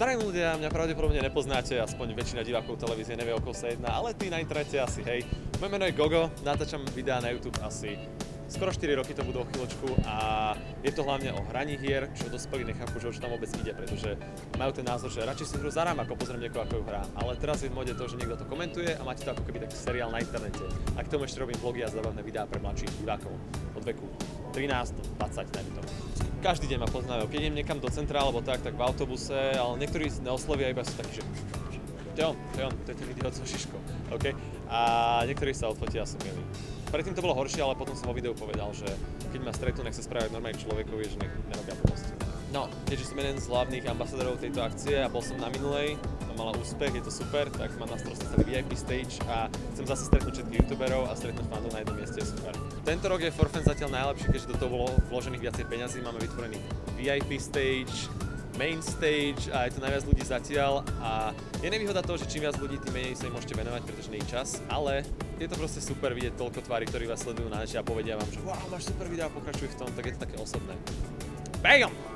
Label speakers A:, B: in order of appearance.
A: Zdravím ľudia, mňa pravdepodobne nepoznáte, aspoň väčšina divákov televízie nevie, o sa jedná, ale ty na internete asi, hej. Moje meno je Gogo, natáčam videá na YouTube asi skoro 4 roky to budú o chvíľočku a je to hlavne o hraní hier, čo dospelí nechápu, že už tam vôbec ide, pretože majú ten názor, že radšej si hru zarám, ako pozriem niekoho, ako ju hrá. Ale teraz je v mode to, že niekto to komentuje a máte to ako keby taký seriál na internete. A k tomu ešte robím vlogy a zabavné videá pre mladších divákov od veku 13 do 20, dajme to. Každý deň ma poznajú, keď idem niekam do centra alebo tak, tak v autobuse, ale niektorí neoslovia iba sú takí, že to je on, to je on, to je ten idiot so šiškou, OK? A niektorí sa odfotia a sú milí. Predtým to bolo horšie, ale potom som vo videu povedal, že keď ma stretnú, nech sa spraviť normálne človekovi, že nech nerobia blbosti. No, keďže som jeden z hlavných ambasadorov tejto akcie a bol som na minulej, to mala úspech, je to super, tak mám na starosti celý VIP stage a chcem zase stretnúť všetkých youtuberov a stretnúť fandov na jednom mieste, je super. Tento rok je Forfen zatiaľ najlepší, keďže do toho bolo vložených viacej peňazí, máme vytvorený VIP stage, main stage a je to najviac ľudí zatiaľ a je nevýhoda toho, že čím viac ľudí, tým menej sa im môžete venovať, pretože nie čas, ale je to proste super vidieť toľko tvári, ktorí vás sledujú na a povedia vám, že wow, máš super video a pokračuj v tom, tak je to také osobné. Bam!